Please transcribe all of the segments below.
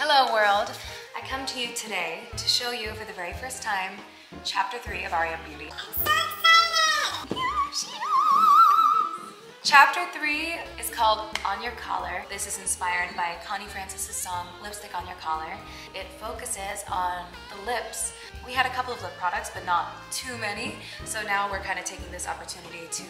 Hello world! I come to you today to show you for the very first time chapter 3 of REM Beauty. Chapter 3 is called On Your Collar. This is inspired by Connie Francis' song Lipstick on Your Collar. It focuses on the lips. We had a couple of lip products, but not too many. So now we're kind of taking this opportunity to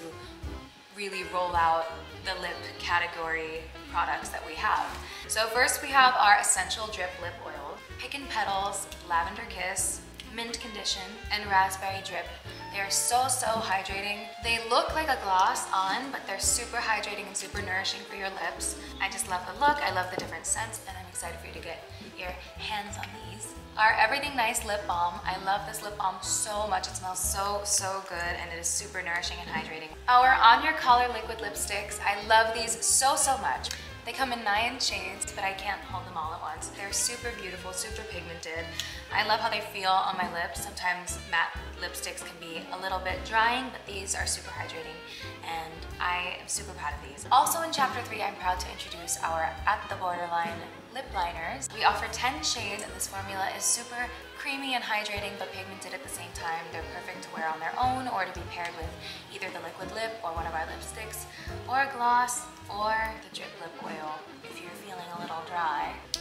really roll out the lip category products that we have. So first we have our Essential Drip Lip Oil, Pick and Petals, Lavender Kiss, Mint Condition, and Raspberry Drip. They're so, so hydrating. They look like a gloss on, but they're super hydrating and super nourishing for your lips. I just love the look, I love the different scents, and I'm excited for you to get your hands on these. Our Everything Nice Lip Balm. I love this lip balm so much. It smells so, so good and it is super nourishing and hydrating. Our On Your Collar Liquid Lipsticks. I love these so, so much. They come in nine shades, but I can't hold them all at once. They're super beautiful, super pigmented. I love how they feel on my lips. Sometimes matte lipsticks can be a little bit drying, but these are super hydrating, and I am super proud of these. Also in chapter three, I'm proud to introduce our At the Borderline lip liners. We offer 10 shades, and this formula is super creamy and hydrating, but pigmented at the same time. They're perfect to wear on their own or to be paired with either the liquid lip or one of lipsticks, or gloss, or the drip lip oil if you're feeling a little.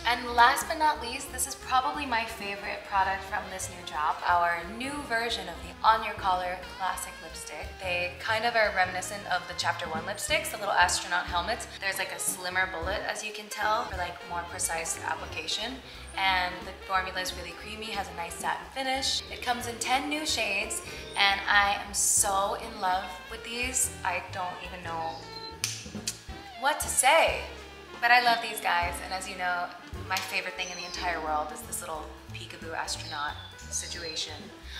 And last but not least, this is probably my favorite product from this new drop, our new version of the On Your Collar Classic Lipstick. They kind of are reminiscent of the chapter one lipsticks, the little astronaut helmets. There's like a slimmer bullet, as you can tell, for like more precise application. And the formula is really creamy, has a nice satin finish. It comes in 10 new shades, and I am so in love with these. I don't even know what to say. But I love these guys, and as you know, my favorite thing in the entire world is this little peekaboo astronaut situation.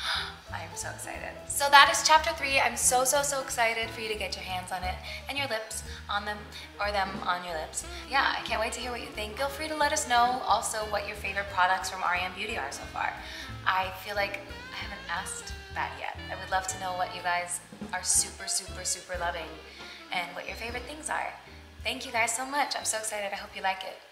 I am so excited. So that is chapter three. I'm so, so, so excited for you to get your hands on it and your lips on them or them on your lips. Yeah, I can't wait to hear what you think. Feel free to let us know also what your favorite products from REM Beauty are so far. I feel like I haven't asked that yet. I would love to know what you guys are super, super, super loving and what your favorite things are. Thank you guys so much. I'm so excited. I hope you like it.